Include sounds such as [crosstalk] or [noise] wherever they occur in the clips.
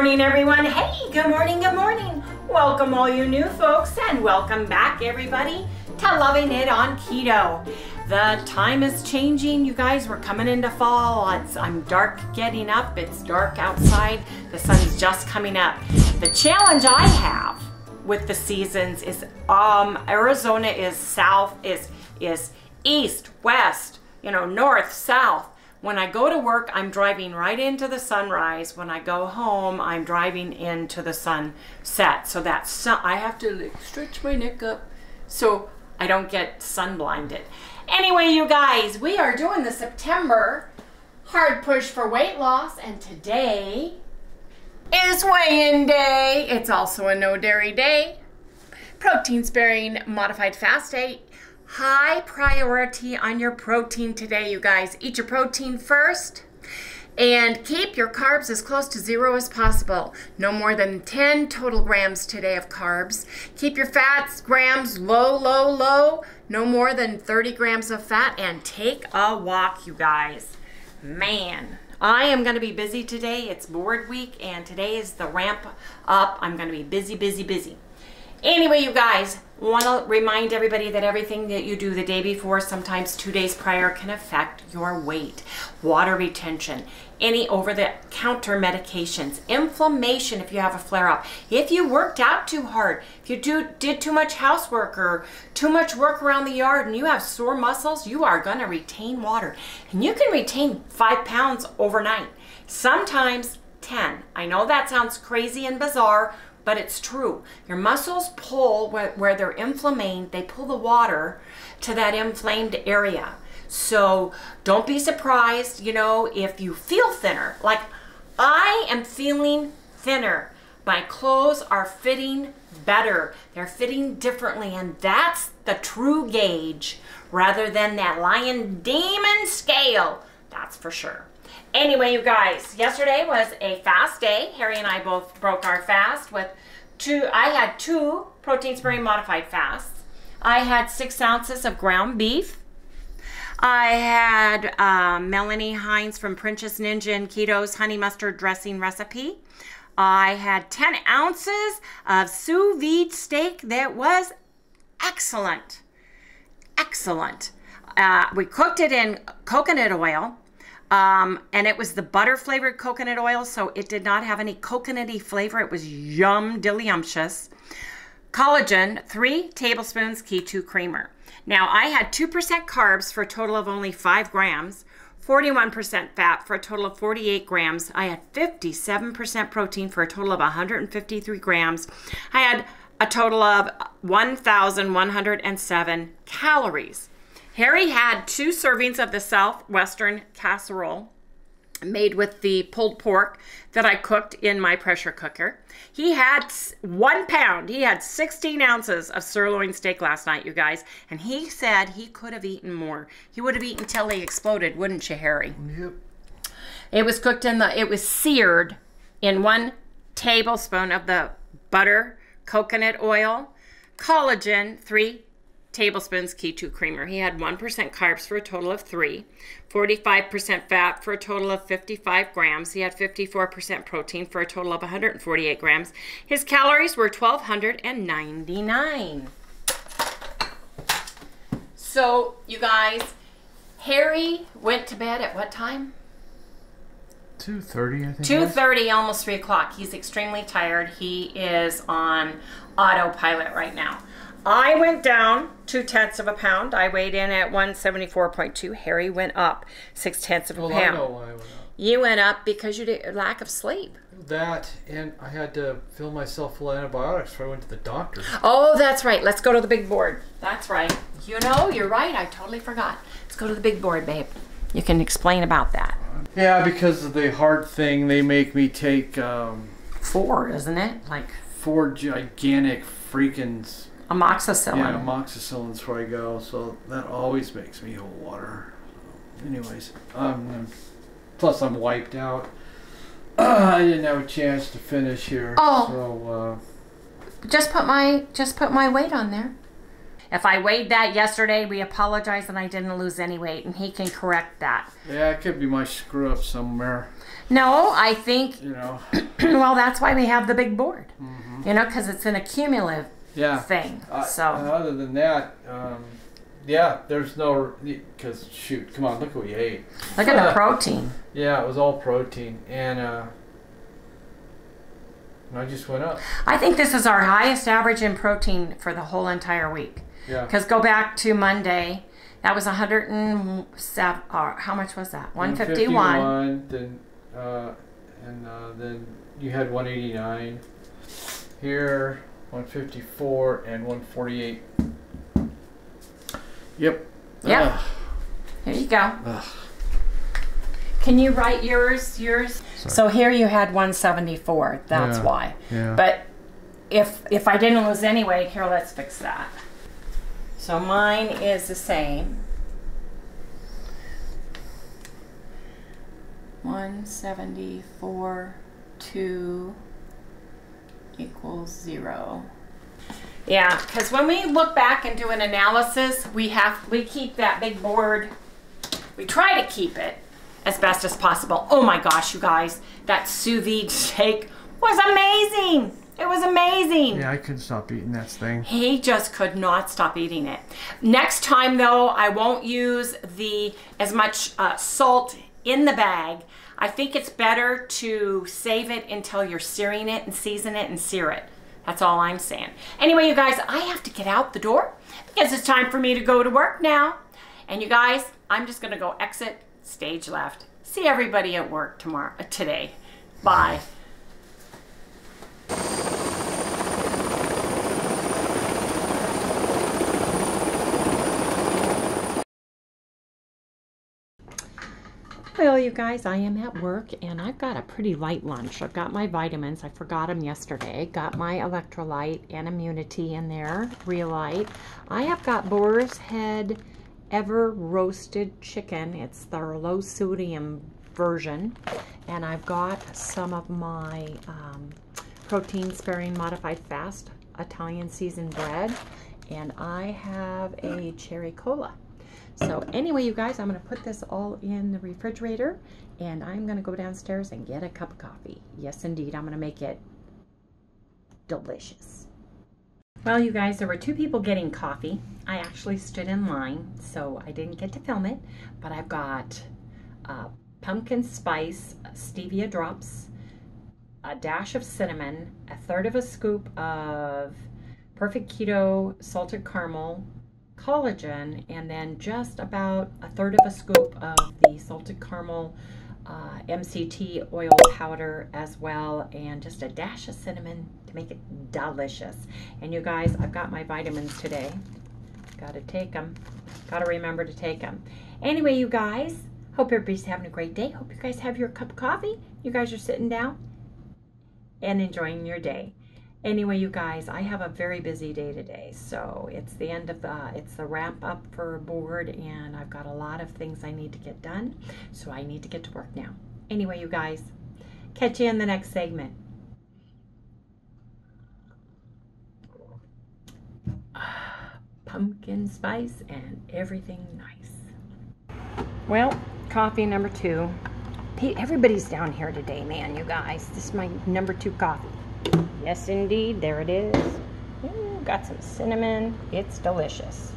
morning, everyone. Hey, good morning, good morning. Welcome, all you new folks, and welcome back, everybody, to Loving It on Keto. The time is changing, you guys. We're coming into fall. It's, I'm dark getting up. It's dark outside. The sun's just coming up. The challenge I have with the seasons is um, Arizona is south, is is east, west, you know, north, south. When I go to work, I'm driving right into the sunrise. When I go home, I'm driving into the sunset. So that sun, I have to like, stretch my neck up so I don't get sun blinded. Anyway, you guys, we are doing the September hard push for weight loss, and today is weigh-in day. It's also a no dairy day. Protein sparing modified fast day high priority on your protein today, you guys. Eat your protein first and keep your carbs as close to zero as possible. No more than 10 total grams today of carbs. Keep your fats grams low, low, low. No more than 30 grams of fat and take a walk, you guys. Man, I am going to be busy today. It's board week and today is the ramp up. I'm going to be busy, busy, busy. Anyway, you guys, want to remind everybody that everything that you do the day before, sometimes two days prior, can affect your weight, water retention, any over-the-counter medications, inflammation if you have a flare-up, if you worked out too hard, if you do, did too much housework or too much work around the yard and you have sore muscles, you are going to retain water. And you can retain five pounds overnight, sometimes 10. I know that sounds crazy and bizarre, but it's true. Your muscles pull where, where they're inflamed, they pull the water to that inflamed area. So don't be surprised, you know, if you feel thinner. Like I am feeling thinner. My clothes are fitting better. They're fitting differently, and that's the true gauge rather than that lion demon scale. That's for sure. Anyway, you guys, yesterday was a fast day. Harry and I both broke our fast with two, I had two protein sparing modified fasts. I had six ounces of ground beef. I had uh, Melanie Hines from Princess Ninja and Keto's honey mustard dressing recipe. I had 10 ounces of sous vide steak that was excellent. Excellent. Uh, we cooked it in coconut oil. Um, and it was the butter flavored coconut oil, so it did not have any coconutty flavor. It was yum delicious. Collagen, three tablespoons Keto creamer. Now I had 2% carbs for a total of only five grams, 41% fat for a total of 48 grams. I had 57% protein for a total of 153 grams. I had a total of 1,107 calories. Harry had two servings of the Southwestern casserole made with the pulled pork that I cooked in my pressure cooker. He had one pound, he had 16 ounces of sirloin steak last night, you guys, and he said he could have eaten more. He would have eaten till he exploded, wouldn't you, Harry? Yep. It was cooked in the, it was seared in one tablespoon of the butter, coconut oil, collagen, three tablespoons keto creamer. He had 1% carbs for a total of 3, 45% fat for a total of 55 grams. He had 54% protein for a total of 148 grams. His calories were 1,299. So, you guys, Harry went to bed at what time? 2.30, I think. 2.30, almost 3 o'clock. He's extremely tired. He is on autopilot right now. I went down two tenths of a pound. I weighed in at 174.2. Harry went up six tenths of a Well, pound. I know why I went up. You went up because you did lack of sleep. That, and I had to fill myself full of antibiotics before I went to the doctor. Oh, that's right. Let's go to the big board. That's right. You know, you're right. I totally forgot. Let's go to the big board, babe. You can explain about that. Yeah, because of the heart thing, they make me take um, Four, isn't it? Like four gigantic freaking amoxicillin. yeah, amoxicillins before I go, so that always makes me hold water. Anyways, um, plus I'm wiped out. [clears throat] I didn't have a chance to finish here. Oh. So, uh, just put my just put my weight on there. If I weighed that yesterday, we apologize and I didn't lose any weight, and he can correct that. Yeah, it could be my screw up somewhere. No, I think, You know. [clears throat] well, that's why we have the big board, you know, because it's an accumulative Yeah. thing. Uh, so, other than that, um, yeah, there's no because shoot, come on, look what we ate. look at the [laughs] protein. Yeah, it was all protein, and uh, and I just went up. I think this is our highest average in protein for the whole entire week. Yeah. Because go back to Monday, that was 107, or how much was that? 151. 151, Then, uh, and uh, then you had 189. Here, 154 and 148. Yep. Yep. Ugh. Here you go. Ugh. Can you write yours? Yours. So here you had 174. That's Yeah. why. Yeah. But if if I didn't lose any weight, here let's fix that. So mine is the same. 174 2 equals 0. Yeah, because when we look back and do an analysis, we have we keep that big board. We try to keep it as best as possible. Oh my gosh, you guys, that sous vide steak was amazing. It was amazing. yeah, I couldn't stop eating that thing. He just could not stop eating it. Next time though, I won't use the as much uh, salt in the bag. I think it's better to save it until you're searing it and season it and sear it. That's all I'm saying. Anyway, you guys, I have to get out the door because it's time for me to go to work now. And you guys, I'm just gonna go exit stage left. See everybody at work tomorrow, uh, today. Bye. Well, you guys, I am at work and I've got a pretty light lunch. I've got my vitamins. I forgot them yesterday. Got my electrolyte and immunity in there, Re-Lyte. I have got Boar's Head Ever Roasted Chicken. It's the low sodium version. And I've got some of my um, protein sparing modified fast Italian seasoned bread. And I have a cherry cola. So anyway, you guys, I'm going to put this all in the refrigerator and I'm going to go downstairs and get a cup of coffee. Yes, indeed, I'm going to make it delicious. Well, you guys, there were two people getting coffee. I actually stood in line, so I didn't get to film it, but I've got uh, pumpkin spice stevia drops, a dash of cinnamon, a third of a scoop of perfect keto salted caramel, collagen and then just about a third of a scoop of the salted caramel uh, MCT oil powder as well and just a dash of cinnamon to make it delicious. And you guys, I've got my vitamins today. Got to take them. Got to remember to take them. Anyway, you guys, hope everybody's having a great day. Hope you guys have your cup of coffee. You guys are sitting down and enjoying your day. Anyway, you guys, I have a very busy day today, so it's the end of the, it's the wrap up for board, and I've got a lot of things I need to get done, so I need to get to work now. Anyway, you guys, catch you in the next segment. [sighs] Pumpkin spice and everything nice. Well, coffee number two. Hey, everybody's down here today, man, you guys. This is my number two coffee. Yes, indeed. There it is. Ooh, got some cinnamon. It's delicious.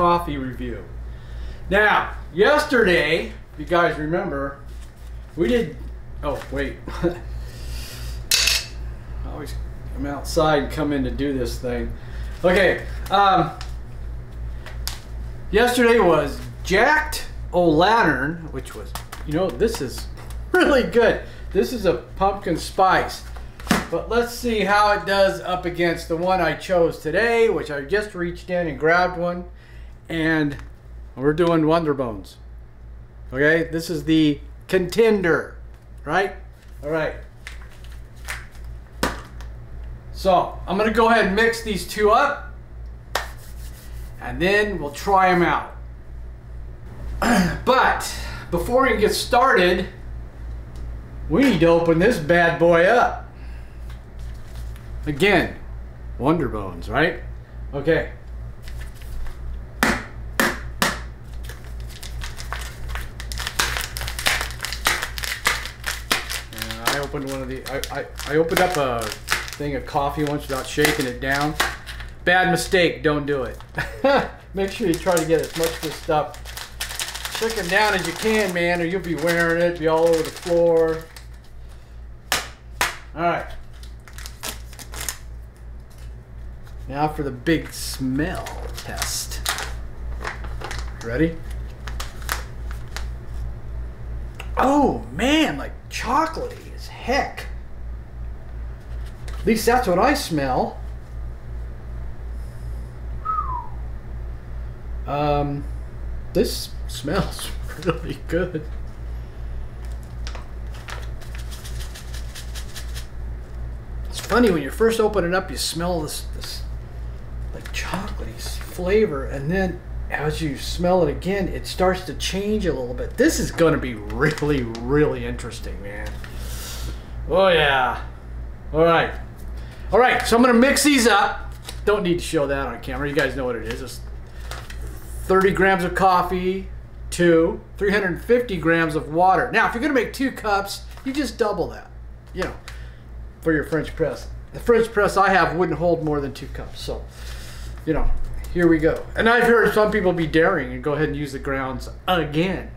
Coffee review. Now, yesterday, you guys remember, we did. Oh, wait. [laughs] I always come outside and come in to do this thing. Okay, um, yesterday was Jacked O'Lantern, which was, you know, this is [laughs] really good. This is a pumpkin spice. But let's see how it does up against the one I chose today, which I just reached in and grabbed one. And we're doing Wonder Bones. Okay, this is the contender, right? All right. So I'm gonna go ahead and mix these two up and then we'll try them out. [clears throat] but before we get started, we need to open this bad boy up. Again, Wonder Bones, right? Okay. I opened one of the. I, I, I opened up a thing of coffee once without shaking it down. Bad mistake. Don't do it. [laughs] Make sure you try to get as much of this stuff shaken down as you can, man, or you'll be wearing it, be all over the floor. All right. Now for the big smell test. Ready? Oh man, like chocolatey as heck. At least that's what I smell. Um, this smells [laughs] really good. It's funny when you first open it up, you smell this this like chocolatey flavor, and then as you smell it again, it starts to change a little bit. This is going to be really, really interesting, man. Oh yeah. All right. All right. So I'm going to mix these up. Don't need to show that on camera. You guys know what it is. It's 30 grams of coffee, two, 350 grams of water. Now, if you're going to make two cups, you just double that. You know, for your French press. The French press I have wouldn't hold more than two cups. So, you know, here we go. And I've heard some people be daring and go ahead and use the grounds again.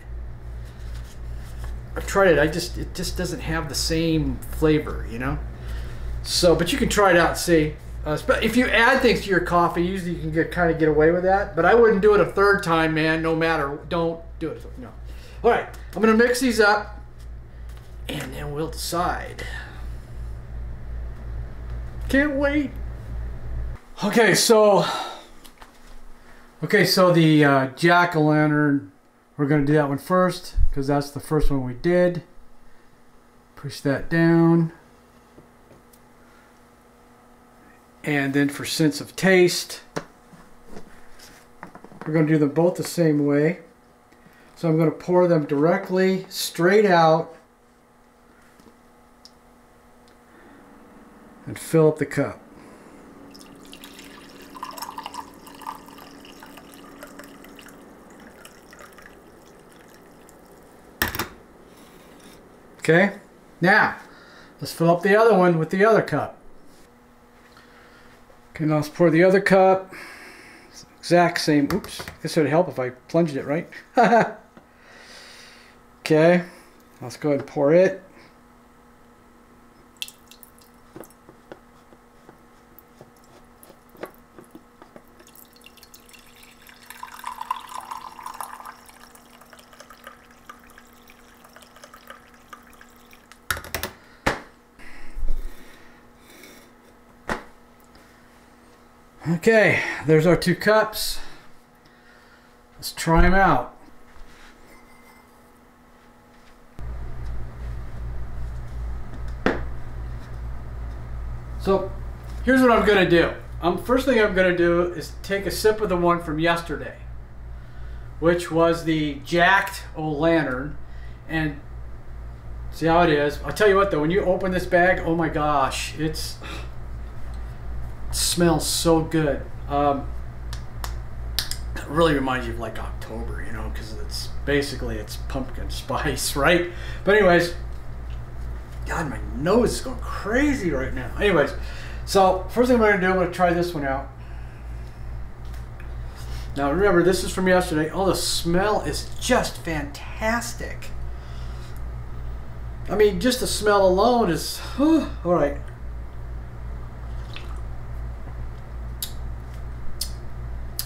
I've tried it. I just it just doesn't have the same flavor, you know. So, but you can try it out and see. Uh, if you add things to your coffee, usually you can get kind of get away with that. But I wouldn't do it a third time, man. No matter, don't do it. No. All right, I'm gonna mix these up, and then we'll decide. Can't wait. Okay, so Okay, so the uh, jack o' lantern, we're going to do that one first because that's the first one we did. Push that down. And then for sense of taste, we're going to do them both the same way. So I'm going to pour them directly straight out and fill up the cup. Okay, now let's fill up the other one with the other cup. Okay, now let's pour the other cup. Exact same. Oops, it would help if I plunged it right. [laughs] okay, let's go ahead and pour it. Okay, there's our two cups. Let's try them out. So, here's what I'm gonna do. Um, first thing I'm gonna do is take a sip of the one from yesterday, which was the Jacked O' Lantern, and see how it is. I'll tell you what though, when you open this bag, oh my gosh, it's smells so good. Um, it really reminds you of like October, you know, because it's basically it's pumpkin [laughs] spice, right? But anyways, God, my nose is going crazy right now. Anyways, So first thing I'm going to do, I'm going to try this one out. Now remember, this is from yesterday. Oh, the smell is just fantastic. I mean, just the smell alone is, whew, [sighs] all right.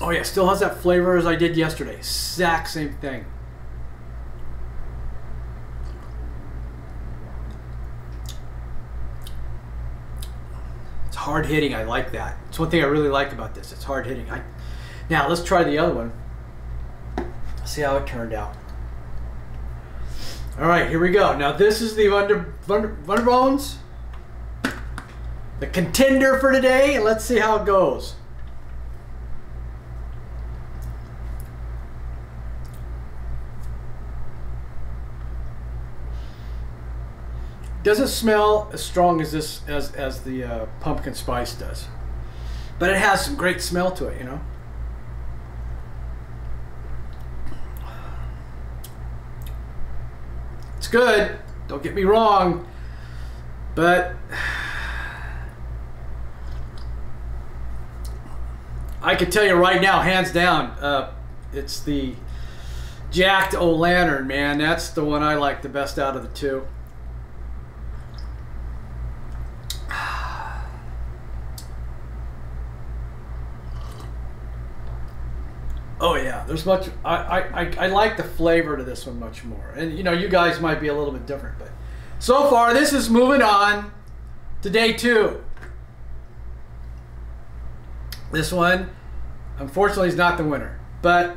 Oh yeah, still has that flavor as I did yesterday. Exact same thing. It's hard hitting. I like that. It's one thing I really like about this. It's hard hitting. I, now let's try the other one. See how it turned out. All right, here we go. Now this is the Wonder, Wonder, Wonderbones, the contender for today, let's see how it goes. Doesn't smell as strong as this as as the uh, pumpkin spice does, but it has some great smell to it, you know. It's good. Don't get me wrong, but I can tell you right now, hands down, uh, it's the Jacked O Lantern, man. That's the one I like the best out of the two. Oh yeah, there's much. I, I, I, like the flavor to this one much more, and you know you guys might be a little bit different, but so far this is moving on to day two. This one, unfortunately, is not the winner, but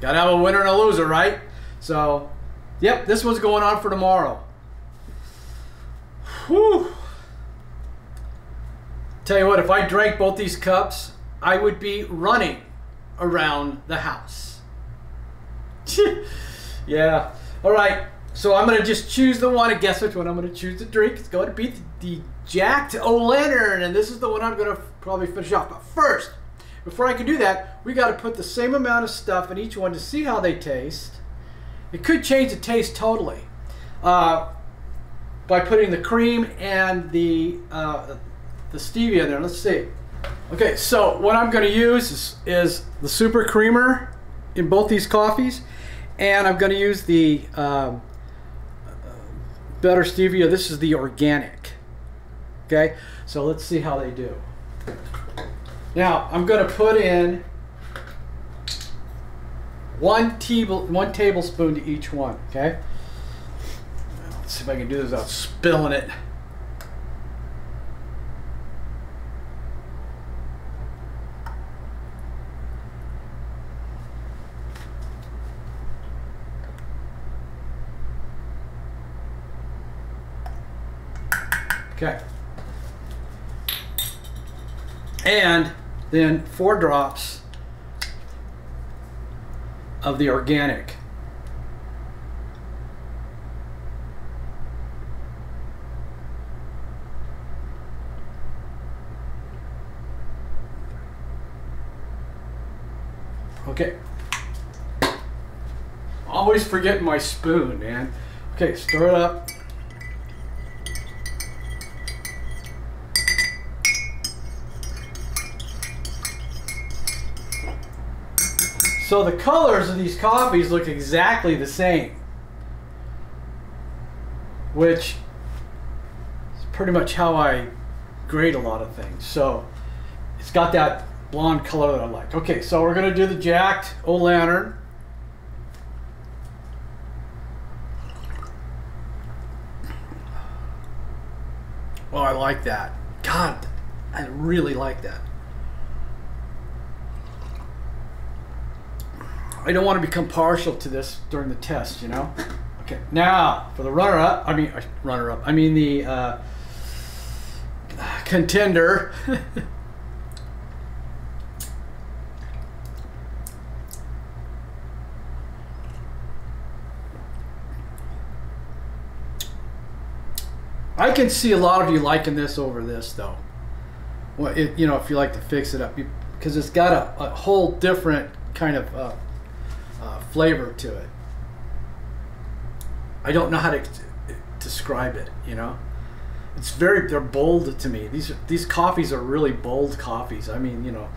gotta have a winner and a loser, right? So, yep, this one's going on for tomorrow. Whew. Tell you what, if I drank both these cups, I would be running around the house. [laughs] yeah. All right. So I'm going to just choose the one and guess which one I'm going to choose to drink. It's going to be the Jacked O Lantern, and this is the one I'm going to probably finish off. But first, before I can do that, we got to put the same amount of stuff in each one to see how they taste. It could change the taste totally uh, by putting the cream and the uh, the stevia in there. Let's see. Okay, so what I'm going to use is, is, the super creamer in both these coffees, and I'm going to use the um, better stevia. This is the organic. Okay, so let's see how they do. Now I'm going to put in one table one tablespoon to each one. Okay, let's see if I can do this without spilling it. Okay. And then four drops of the organic. Okay. Always forget my spoon, man. Okay, stir it up. So the colors of these copies look exactly the same, which is pretty much how I grade a lot of things. So it's got that blonde color that I like. Okay, so we're gonna do the Jacked O Lantern. Oh, I like that. God, I really like that. I don't want to become partial to this during the test, you know? Okay, now for the runner up, I mean, uh, runner up, I mean the uh, contender. I can see a lot of you liking this over this though. Well, it, you know, if you like to fix it up, because it's got a, a, whole different kind of uh, uh, flavor to it. I don't know how to describe it, you know. it's very they're bold to me. These these coffees are really bold coffees. I mean, you know,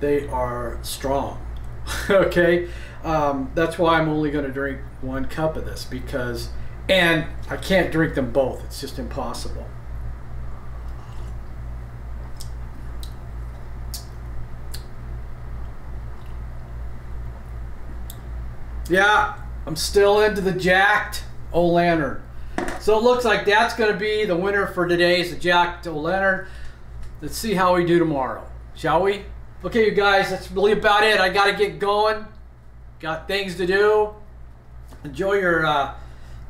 they are strong. [laughs] okay, um, that's why I'm only going to drink one cup of this because, and I can't drink them both. It's just impossible. Yeah, I'm still into the jacked O Lantern. So it looks like that's going to be the winner for today's the jacked O Lantern. Let's see how we do tomorrow, shall we? Okay, you guys, that's really about it. I got to get going. Got things to do. Enjoy your, uh,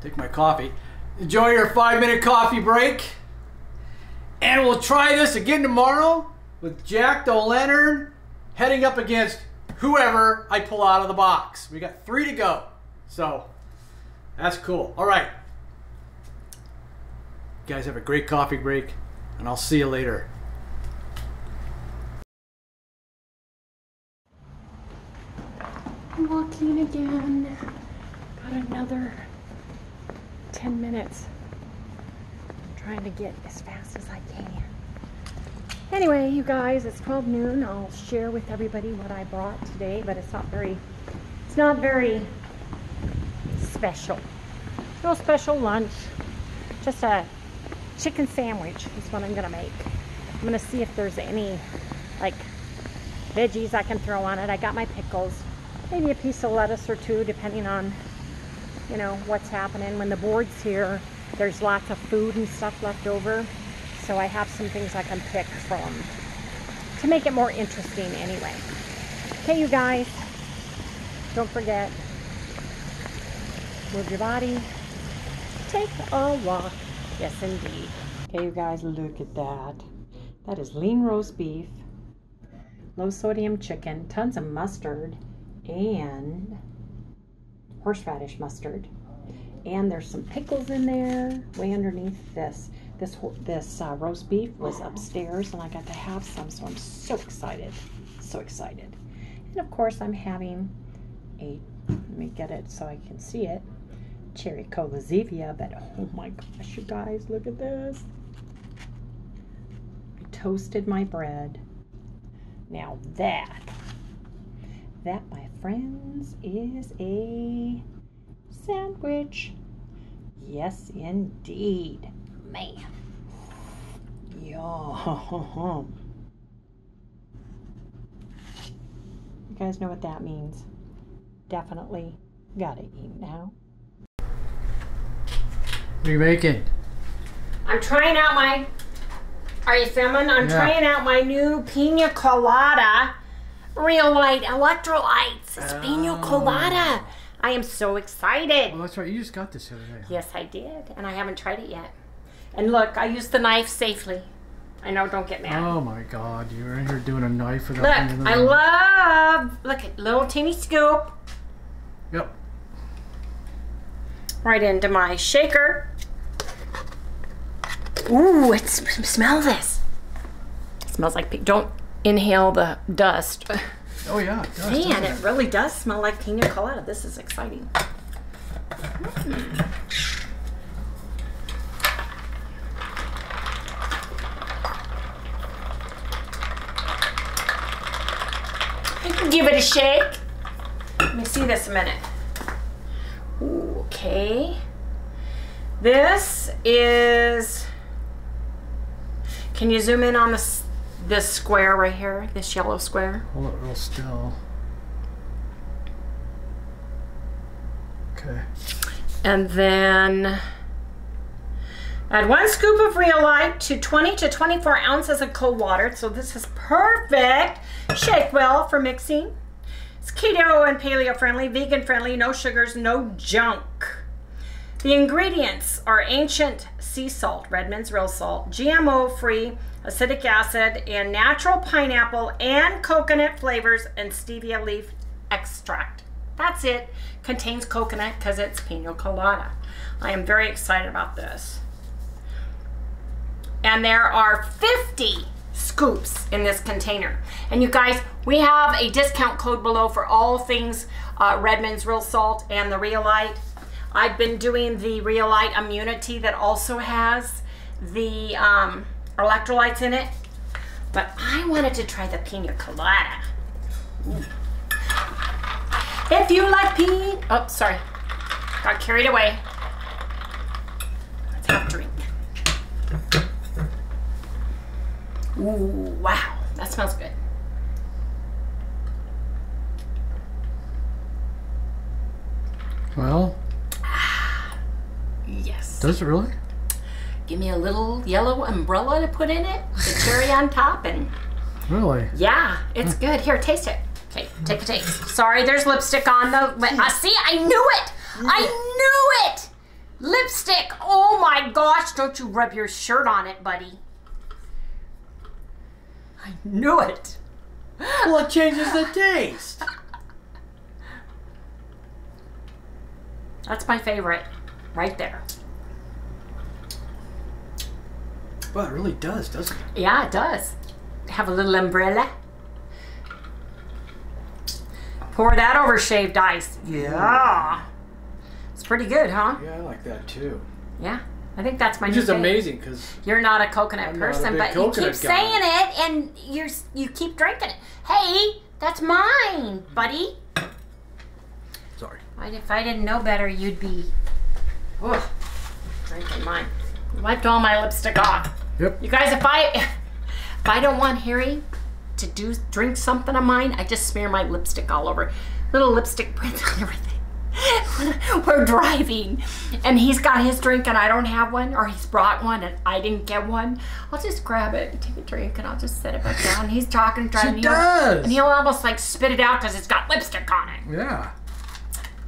take my coffee. Enjoy your five minute coffee break. And we'll try this again tomorrow with Jack O Lantern heading up against whoever I pull out of the box. We got three to go. So that's cool. All right. You guys have a great coffee break, and I'll see you later. I'm Walking again. Got another 10 minutes. I'm trying to get as fast as I can. Anyway, you guys, it's 12 noon. I'll share with everybody what I brought today, but it's not very, it's not very special. No special lunch. Just a chicken sandwich is what I'm gonna make. I'm gonna see if there's any like veggies I can throw on it. I got my pickles maybe a piece of lettuce or two depending on you know what's happening when the board's here there's lots of food and stuff left over so I have some things I can pick from to make it more interesting anyway. Okay you guys. Don't forget move your body. Take a walk. Yes indeed. Okay you guys look at that. That is lean roast beef low sodium chicken tons of mustard and horseradish mustard. And there's some pickles in there way underneath this. This this uh, roast beef was upstairs and I got to have some, so I'm so excited. So excited. And of course, I'm having a, let me get it so I can see it, cherry cola Zevia, but oh my gosh, you guys, look at this. I toasted my bread. Now that that, my friends, is a sandwich. Yes, indeed. Man. Yum. [laughs] You guys know what that means. Definitely gotta eat now. What are you making? I'm trying out my. Are you filming? I'm yeah. trying out my new pina colada Re-Lyte electrolytes. It's oh. colada. I am so excited. Well, that's right. You just got this the other day. Yes, I did, and I haven't tried it yet. And look, I used the knife safely. I know, don't get mad. Oh my God, you're in here doing a knife with Look, I love. Look at little teeny scoop. Yep. Right into my shaker. Ooh, it's smell this. It smells like don't inhale the dust. Oh yeah, it does, Man, it? it? really does smell like pina colada. This is exciting. Mm. Give it a shake. Let me see this a minute. Ooh, okay. This is, can you zoom in on this, this square right here, this yellow square. Hold it real still. Okay. And then add one scoop of Re-Lyte to 20 to 24 ounces of cold water. So this is perfect. Shake well for mixing. It's keto and paleo friendly, vegan friendly, no sugars, no junk. The ingredients are ancient sea salt, Redmond's real salt, GMO free, acetic acid, and natural pineapple and coconut flavors and stevia leaf extract. That's it. Contains coconut because it's pina colada. I am very excited about this. And there are 50 scoops in this container. And you guys, we have a discount code below for all things uh, Redmond's Real Salt and the Re-Lyte. I've been doing the Re-Lyte Immunity that also has the um, electrolytes in it. But I wanted to try the pina colada. Ooh. If you like pina, oh sorry, got carried away. Let's have a drink. Ooh, wow, that smells good. Well, ah, Yes. does it really? Give me a little yellow umbrella to put in it, the [laughs] cherry on top, and Really? yeah, it's good. Here, taste it. Okay, take a taste. Sorry, there's lipstick on the. But, uh, hmm. see, I knew it. I hmm. knew it. Lipstick. Oh my gosh! Don't you rub your shirt on it, buddy. I knew it. Well, it changes the taste. That's my favorite, right there. Well, it really does, doesn't it? Yeah, it does. Have a little umbrella. Pour that over shaved ice. Yeah. It's pretty good, huh? Yeah, I like that too. Yeah. I think that's my Which new is favorite. amazing because You're not a coconut I'm not a person, big but you coconut keep guy. saying it and you're you keep drinking it. Hey, that's mine, buddy. sorry. If I didn't know better, you'd be ugh, drinking mine. Wiped all my lipstick off. Yep. You guys, if I if I don't want Harry to do drink something of mine, I just smear my lipstick all over. Little lipstick prints [laughs] on everything. [laughs] We're driving and he's got his drink and I don't have one, or he's brought one and I didn't get one. I'll just grab it and take a drink and I'll just set it back [laughs] down. He's talking, driving. he'll- does. And he'll almost like spit it out because it's got lipstick on it. Yeah.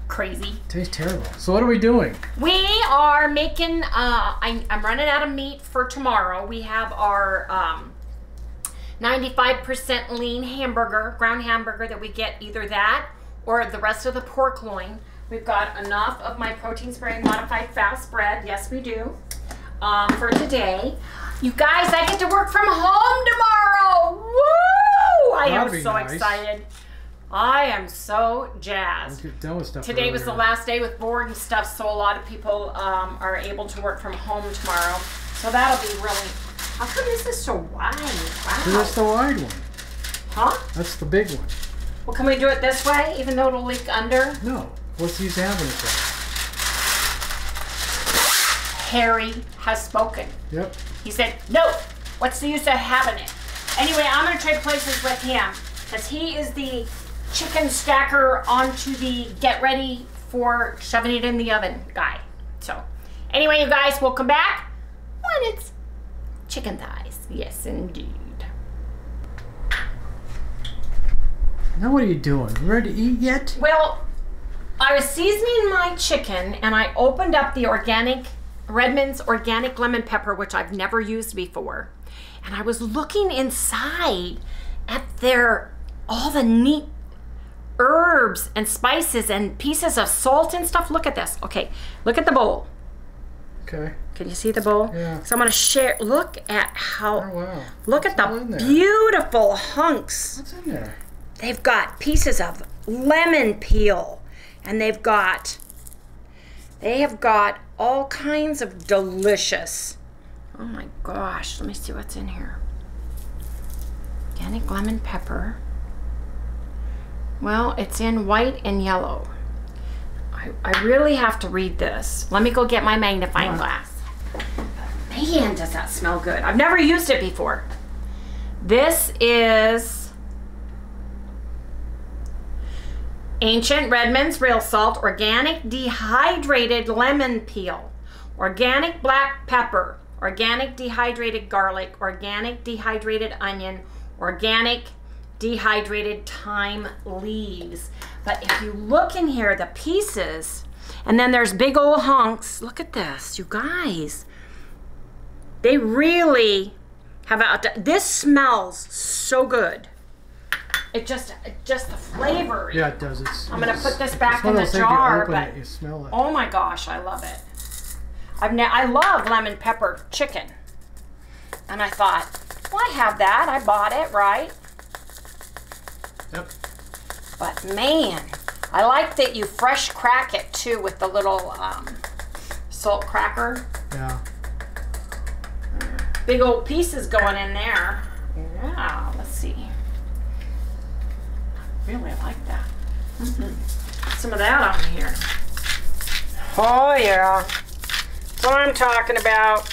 Crazy. Tastes terrible. So what are we doing? We are making. Uh, I, I'm running out of meat for tomorrow. We have our um, 95% lean hamburger, ground hamburger that we get either that or the rest of the pork loin. We've got enough of my protein spray modified fast bread. Yes, we do. Um, for today, you guys, I get to work from home tomorrow. Woo! I That'd am so nice. excited. I am so jazzed. Let's done with stuff. Today was the last day with board and stuff, so a lot of people um, are able to work from home tomorrow. So that'll be really. How come this is so wide? Wow. That's the wide one. Huh? That's the big one. Well, can we do it this way, even though it'll leak under? No. What's the use of having it? Harry has spoken. Yep. He said, no, what's the use of having it? Anyway, I'm going to trade places with him because he is the chicken stacker onto the get ready for shoving it in the oven guy. So, anyway, you guys, we'll come back when it's chicken thighs. Yes, indeed. Now what are you doing? You ready to eat yet? Well, I was seasoning my chicken and I opened up the organic Redmond's organic lemon pepper, which I've never used before. And I was looking inside at their all the neat herbs and spices and pieces of salt and stuff. Look at this. Okay, look at the bowl. Okay. Can you see the bowl? Yeah. So I'm gonna share. Look at how. Oh wow. Look at the beautiful hunks. What's in there? They've got pieces of lemon peel and they've got they have got all kinds of delicious. Oh my gosh, let me see what's in here. Organic lemon pepper. Well, it's in white and yellow. I, I really have to read this. Let me go get my magnifying glass. Man, does that smell good. I've never used it before. This is Ancient Redmond's Real Salt, organic dehydrated lemon peel, organic black pepper, organic dehydrated garlic, organic dehydrated onion, organic dehydrated thyme leaves. But if you look in here, the pieces, and then there's big old hunks. Look at this, you guys. They really have out. This smells so good. It just, just the flavor. Yeah, it does. It's. I'm gonna put this back in the jar, but- it, you smell it. Oh my gosh, I love it. I've ne- I love lemon pepper chicken. And I thought, well, I have that. I bought it, right? Yep. But man, I like that you fresh crack it too with the little um, salt cracker. Yeah. big old pieces going in there. Yeah, let's. Really like that. Mm-hmm. Some of that on here. Oh yeah. That's what I'm talking about.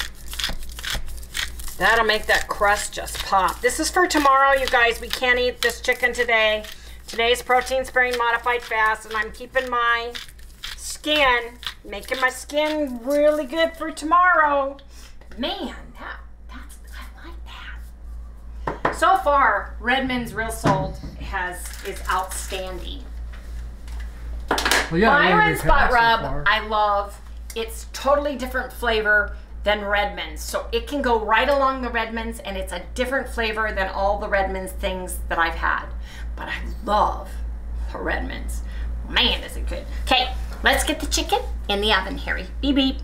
That'll make that crust just pop. This is for tomorrow, you guys. We can't eat this chicken today. Today's protein sparing modified fast, and I'm keeping my skin, making my skin really good for tomorrow. Man, that that's I like that. So far, Redmond's Real Salt has is outstanding. Well, yeah, I Byron mean, Spot had so Rub. I love. It's totally different flavor than Redmond's. So it can go right along the Redmond's and it's a different flavor than all the Redmond's things that I've had. But I love the Redmond's. Man, is it good. Okay, let's get the chicken in the oven, Harry. Beep beep.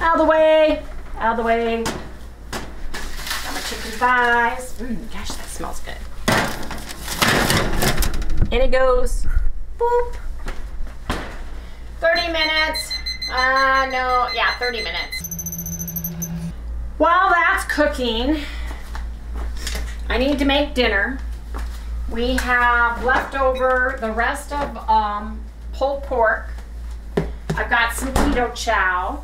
Out of the way. Out of the way. Got my chicken thighs. Mmm, gosh, that smells good. In it goes. Boop. 30 minutes. Uh, no, yeah, 30 minutes. While that's cooking, I need to make dinner. We have left over the rest of um, pulled pork. I've got some keto chow.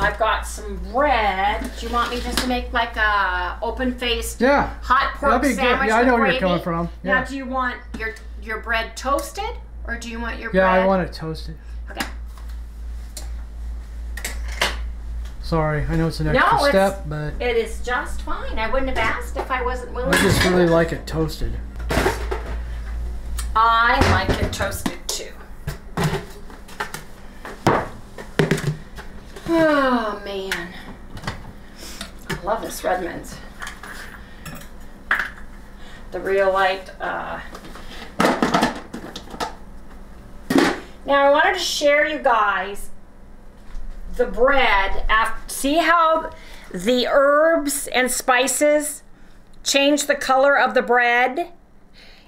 I've got some bread. Do you want me just to make like a open-faced Yeah. hot pork That'd be good. sandwich Yeah, I know where you're coming from. Now, Yeah. do you want your your bread toasted or do you want your Yeah, bread? I want it toasted. Okay. Sorry, I know it's an No, extra it's- step, but It is just fine. I wouldn't have asked if I wasn't willing. I just really like it toasted. I like it toasted too. Oh man. I love this Redmond's. The Re-Lyte uh Now I wanted to share you guys the bread see how the herbs and spices change the color of the bread?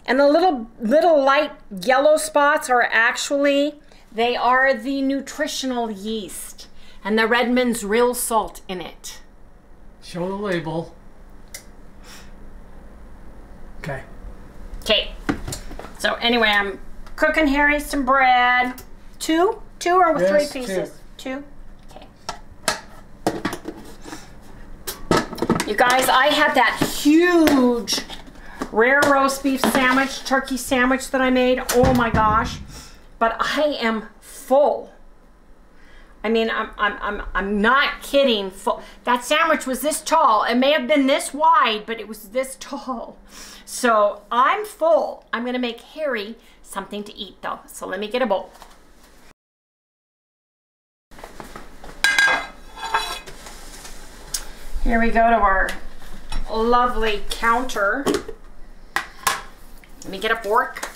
And the little little light yellow spots are actually they are the nutritional yeast and the Redmond's real salt in it. Show the label. Okay. Okay. So anyway, I'm cooking Harry some bread. Two? Two or Yes, three two. pieces? Two. Okay. You guys, I had that huge rare roast beef sandwich, turkey sandwich that I made. Oh my gosh. But I am full. I mean, I'm, I'm, I'm, I'm not kidding. That sandwich was this tall. It may have been this wide, but it was this [laughs] tall. So I'm full. I'm going to make Harry something to eat, though. So let me get a bowl. Here we go to our lovely counter. Let me get a fork.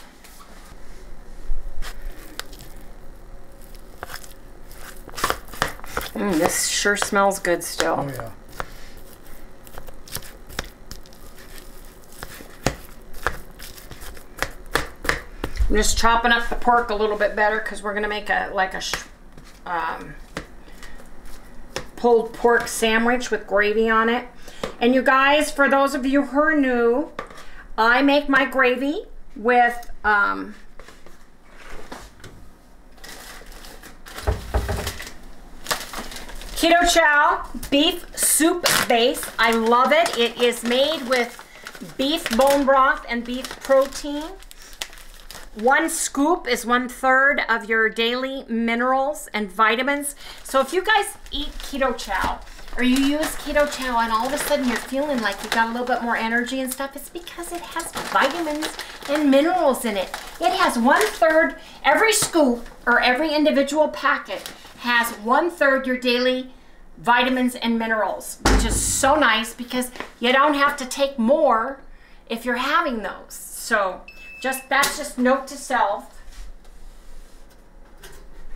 Mm, this sure smells good still. Oh yeah. I'm just chopping up the pork a little bit better because we're gonna make a like a sh- um, pulled pork sandwich with gravy on it. And you guys, for those of you who are new, I make my gravy with um, Keto Chow beef soup base. I love it. It is made with beef bone broth and beef protein. One scoop is one third of your daily minerals and vitamins. So if you guys eat keto chow or you use keto chow and all of a sudden you're feeling like you got a little bit more energy and stuff, it's because it has vitamins and minerals in it. It has one third, every scoop or every individual packet has one third your daily vitamins and minerals, which is so nice because you don't have to take more if you're having those. So just that's just note to self.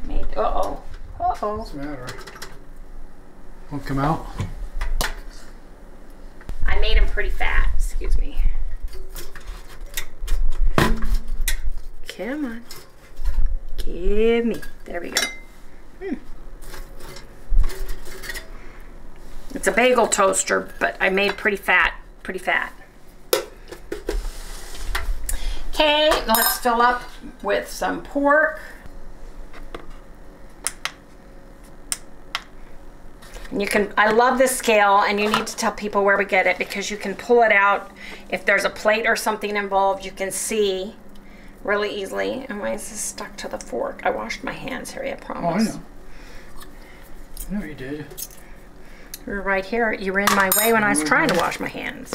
Made uh oh. Uh oh. What's the matter? Won't come out. I made him pretty fat. Excuse me. Come on. Give me. There we go. Hmm. It's a bagel toaster, but I made pretty fat, pretty fat. Okay, let's fill up with some pork. You can, I love this scale and you need to tell people where we get it because you can pull it out. If there's a plate or something involved, you can see really easily. And why is this stuck to the fork? I washed my hands, Harry, I promise. Oh, I know. I know you did. You were right here. You were in my way when I was trying to wash my hands.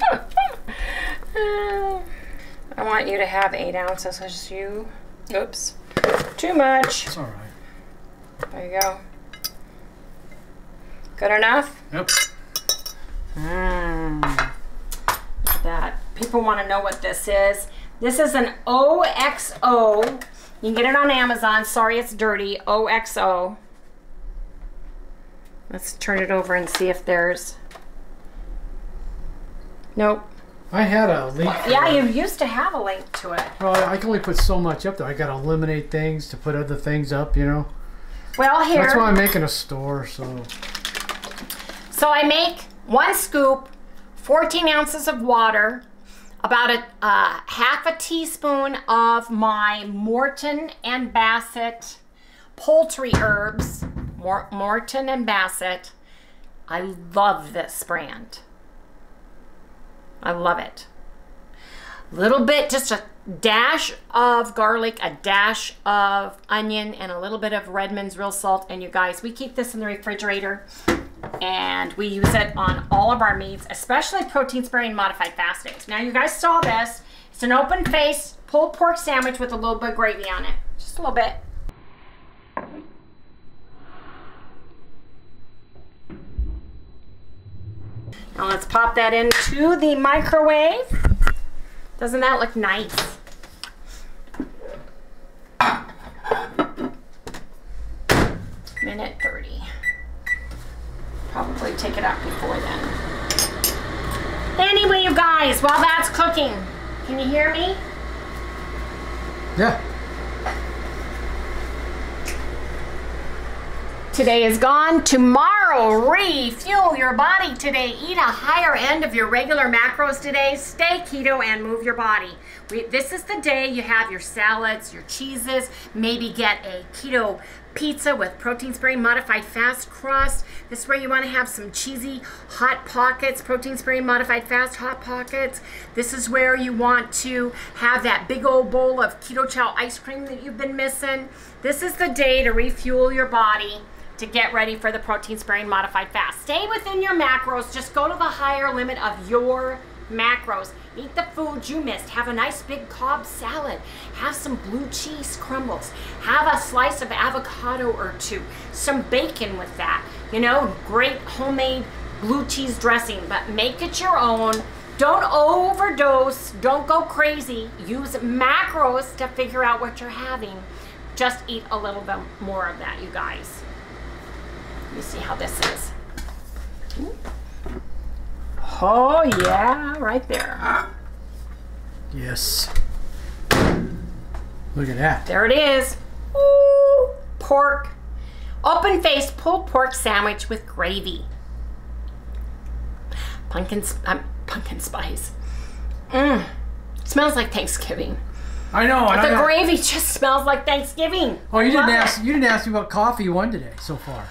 [laughs] I want you to have eight ounces as you. Oops. Too much. It's all right. There you go. Good enough? Yep. Mmm. Look at that. People want to know what this is. This is an OXO. You can get it on Amazon. Sorry, it's dirty. OXO. Let's turn it over and see if there's. Nope. I had a link. Yeah, you used to have a link to it. Well, I can only put so much up there. I got to eliminate things to put other things up, you know. Well, here. That's why I'm making a store, so. So I make one scoop, 14 ounces of water, about a uh, half a teaspoon of my Morton and Bassett poultry herbs. Mor- Morton and Bassett. I love this brand. I love it. Little bit, just a dash of garlic, a dash of onion, and a little bit of Redmond's real salt. And you guys, we keep this in the refrigerator and we use it on all of our meats, especially protein sparing modified fastings. Now you guys saw this. It's an open face pulled pork sandwich with a little bit of gravy on it. Just a little bit. Now let's pop that into the microwave. Doesn't that look nice? Minute 30 probably take it out before then. Anyway, you guys, while that's cooking, can you hear me? Yeah. Today is gone. Tomorrow, refuel your body today. Eat a higher end of your regular macros today. Stay keto and move your body. We, this is the day you have your salads, your cheeses, maybe get a keto pizza with protein sparing modified fast crust. This is where you want to have some cheesy hot pockets, protein sparing modified fast hot pockets. This is where you want to have that big old bowl of keto chow ice cream that you've been missing. This is the day to refuel your body to get ready for the protein sparing modified fast. Stay within your macros. Just go to the higher limit of your macros. Eat the foods you missed. Have a nice big Cobb salad. Have some blue cheese crumbles. Have a slice of avocado or two. Some bacon with that. You know, great homemade blue cheese dressing, but make it your own. Don't overdose. Don't go crazy. Use macros to figure out what you're having. Just eat a little bit more of that, you guys. Let me see how this is. Oh, yeah, right there. Yes. Look at that. There it is. Ooh, pork. Open faced pulled pork sandwich with gravy. Pumpkin, um, pumpkin spice. Mmm. Smells like Thanksgiving. I know. and The I, gravy just smells like Thanksgiving. Oh, you Love didn't it. ask. You didn't ask me about coffee you won today so far,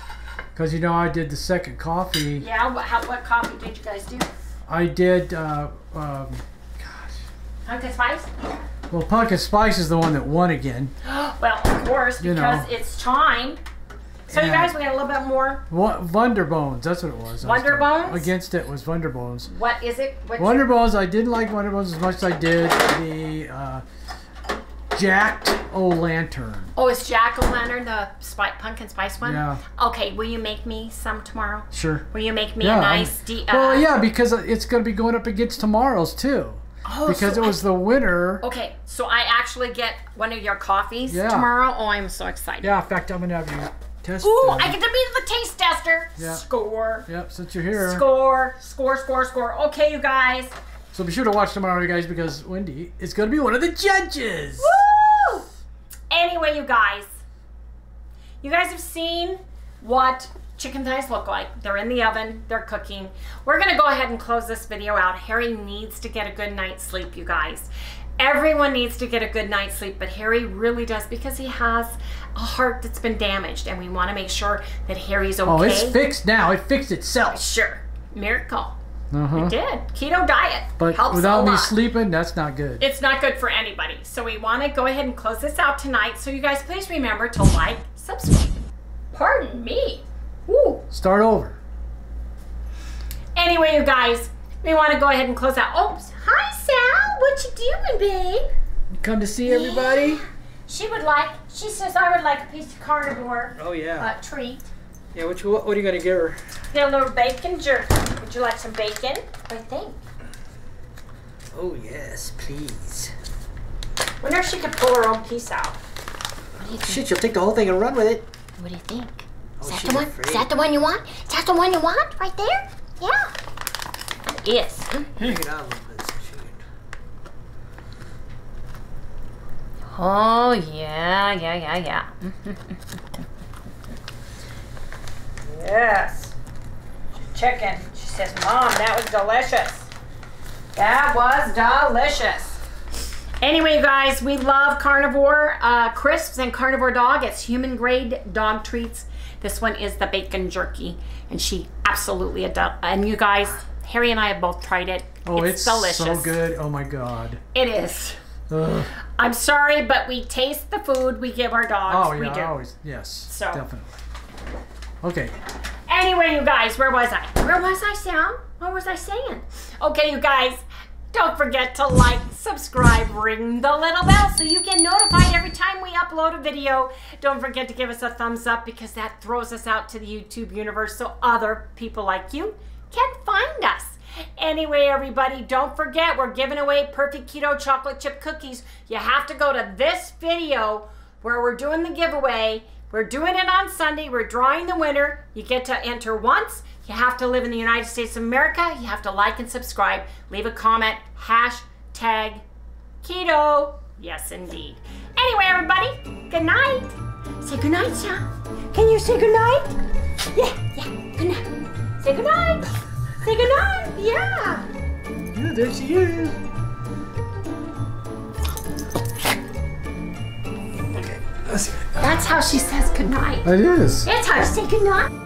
because you know I did the second coffee. Yeah, what, how, what coffee did you guys do? I did. Uh, um, gosh. Pumpkin spice? Well, pumpkin spice is the one that won again. [gasps] Well, of course, You because know. it's time. So, you guys, we got a little bit more. What Wonderbones? That's what it was. I was doing. Wonderbones? Against it was Wonderbones. What is it? What's Wonderbones. I didn't like Wonderbones as much as I did the uh, Jacked O Lantern. Oh, is Jack o' lantern the spi- pumpkin spice one? Yeah. Okay, will you make me some tomorrow? Sure. Will you make me Yeah, a nice de- uh, Well, yeah, because it's going to be going up against tomorrow's too. Oh, Because so it was the winner. Okay, so I actually get one of your coffees Yeah. tomorrow. Oh, I'm so excited. Yeah, in fact, I'm going to have you test. Ooh. I get to be the taste tester. Yeah. Score. Yep, since you're here. Score, score, score, score. Okay, you guys. So be sure to watch tomorrow, you guys, because Wendy is going to be one of the judges. Woo! Anyway, you guys, you guys have seen what chicken thighs look like. They're in the oven, they're cooking. We're gonna go ahead and close this video out. Harry needs to get a good night's sleep, you guys. Everyone needs to get a good night's sleep, but Harry really does because he has a heart that's been damaged, and we want to make sure that Harry's okay. Oh, it's fixed now. It fixed itself. Sure, miracle. Uh-huh. It did. Keto diet But helps without a me sleeping, that's not good. It's not good for anybody. So we want to go ahead and close this out tonight. So you guys, please remember to like, subscribe. Pardon me. Ooh. Start over. Anyway, you guys, we want to go ahead and close out. Oops. Hi, Sal. What you doing, babe? You come to see everybody? She would like. She says I would like a piece of carnivore Oh yeah. uh, treat. Yeah. What you what, what are you gonna give her? Get a little bacon jerky. Would you like some bacon? What do you think? Oh yes, please. Wonder if she could pull her own piece out. What do you think? Shit, she'll take the whole thing and run with it. What do you think? Oh, Is Oh, that the one? afraid. Is that the one you want? Is that the one you want right there? Yeah. Yes. Take it out a little bit. so she can- Oh yeah, yeah, yeah, yeah. [laughs] yes. Chicken. She says, Mom, that was delicious. That was delicious. Anyway, you guys, we love carnivore uh, crisps and carnivore dog. It's human grade dog treats. This one is the bacon jerky, and she absolutely adore. And you guys, Harry and I have both tried it. Oh, it's, delicious. so good. Oh my god. It is. Ugh. I'm sorry, but we taste the food we give our dogs. Oh we yeah, do. always yes. So. definitely. Okay. Anyway, you guys, where was I? Where was I, Sam? What was I saying? Okay, you guys, don't forget to like, subscribe, ring the little bell so you get notified every time we upload a video. Don't forget to give us a thumbs up because that throws us out to the YouTube universe so other people like you can find us. Anyway, everybody, don't forget we're giving away perfect keto chocolate chip cookies. You have to go to this video where we're doing the giveaway. We're doing it on Sunday. We're drawing the winner. You get to enter once. You have to live in the United States of America. You have to like and subscribe. Leave a comment. Hashtag keto. Yes, indeed. Anyway, everybody, good night. Say good night, Sam. Can you say good night? Yeah, yeah, good night. Say good night. Say good night. Yeah. Yeah, there she is. Okay. That's how she says good night. It is. That's how you say good night.